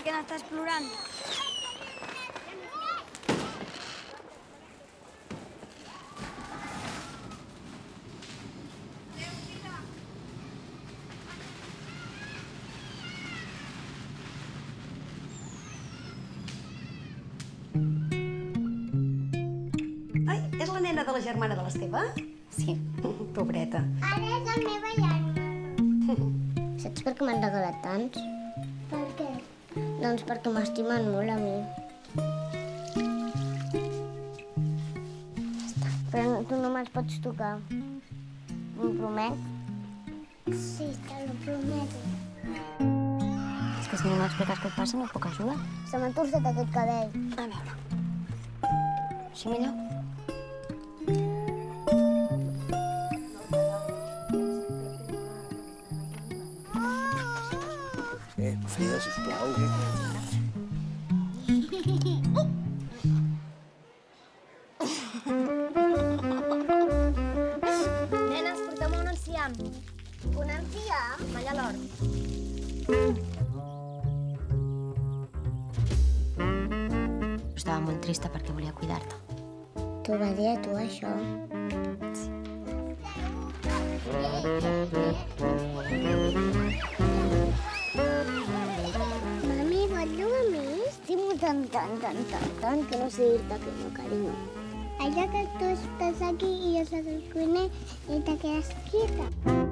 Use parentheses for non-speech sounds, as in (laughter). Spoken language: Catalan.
què n'estàs plorant? Ai, és la nena de la germana de l'Esteve? Sí. (laughs) Pobreta. Ara és la meva germana. (laughs) Saps per què m'han regalat tants? Per què? Doncs perquè m'estimen molt a mi. Però tu no me'ls pots tocar. M'ho promet? Sí, te lo prometo. És que si no m'expliques què et passa no et puc ajudar. Se m'ha torçat aquest cabell. A veure. Així millor? Eh, Frida, sisplau. Nenes, porteu-me un enciam. Un enciam? Allà l'hort. Estava molt trista perquè volia cuidar-te. T'ho va dir a tu, això? Mami, tan, tan, tan, tan, tan, que no sé ir taqueño, cariño. Allá que tú estás aquí y yo soy el cune y te quedas quieta.